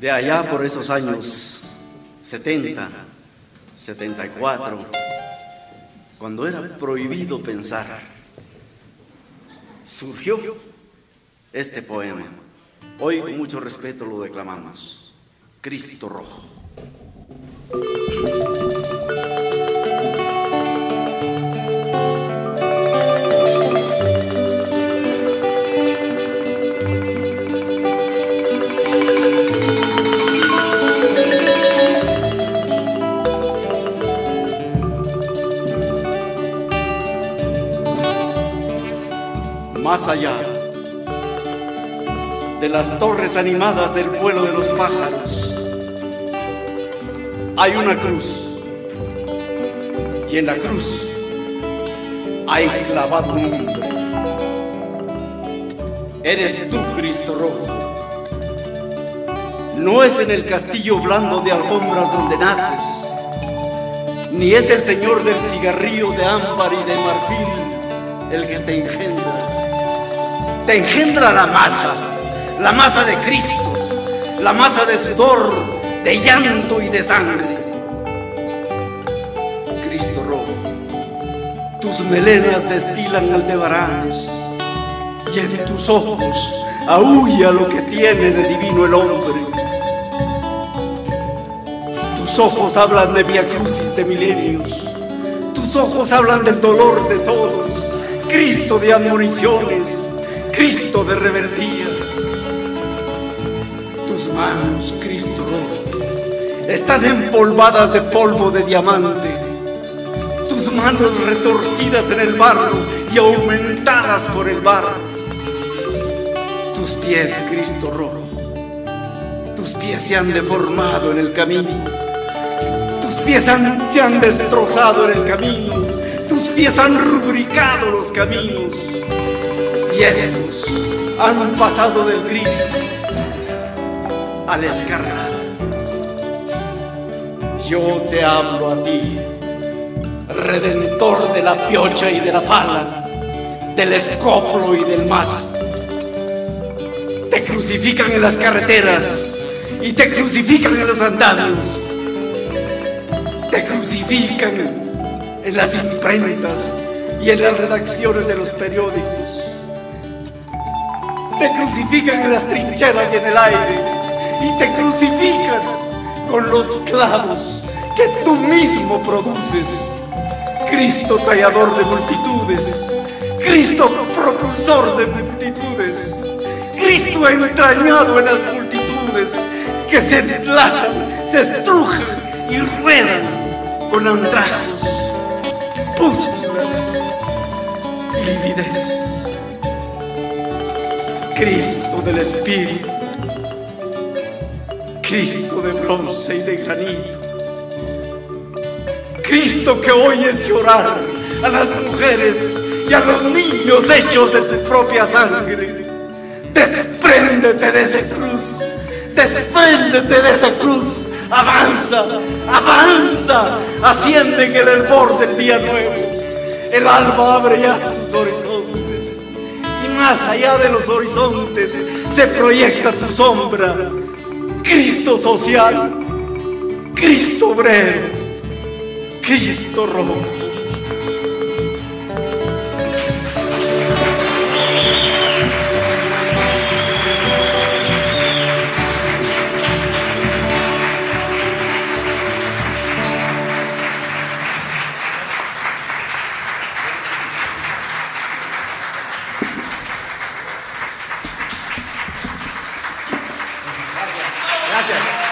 De allá por esos años 70, 74, cuando era prohibido pensar, surgió este poema. Hoy con mucho respeto lo declamamos. Cristo Rojo. Más allá de las torres animadas del vuelo de los pájaros, hay una cruz. Y en la cruz hay clavado un nombre. Eres tú, Cristo Rojo. No es en el castillo blando de alfombras donde naces, ni es el Señor del cigarrillo de ámbar y de marfil el que te engendra. Te engendra la masa, la masa de Cristo, la masa de sudor, de llanto y de sangre. Cristo rojo, tus melenas destilan aldebaranes y en tus ojos aúlla lo que tiene de divino el hombre. Tus ojos hablan de via crucis de milenios, tus ojos hablan del dolor de todos, Cristo de admoniciones, Cristo de rebeldías. Tus manos, Cristo rojo, están empolvadas de polvo de diamante. Tus manos retorcidas en el barro y aumentadas por el barro. Tus pies, Cristo rojo, tus pies se han deformado en el camino. Tus pies se han destrozado en el camino. Tus pies han rubricado los caminos. Y estos han pasado del gris al escarlata. Yo te hablo a ti, redentor de la piocha y de la pala, del escoplo y del mazo. Te crucifican en las carreteras y te crucifican en los andamios. Te crucifican en las imprentas y en las redacciones de los periódicos. Te crucifican en las trincheras y en el aire. Y te crucifican con los clavos que tú mismo produces. Cristo tallador de multitudes. Cristo propulsor de multitudes. Cristo entrañado en las multitudes que se enlazan, se estrujan y ruedan con andrajos, pústulas y livideces. Cristo del Espíritu, Cristo de bronce y de granito, Cristo que oyes llorar a las mujeres y a los niños hechos de tu propia sangre. Despréndete de esa cruz, despréndete de esa cruz, avanza, avanza, asciende en el hervor del día nuevo. El alba abre ya sus horizontes más allá de los horizontes se proyecta tu sombra. Cristo social, Cristo obrero, Cristo rojo. Gracias.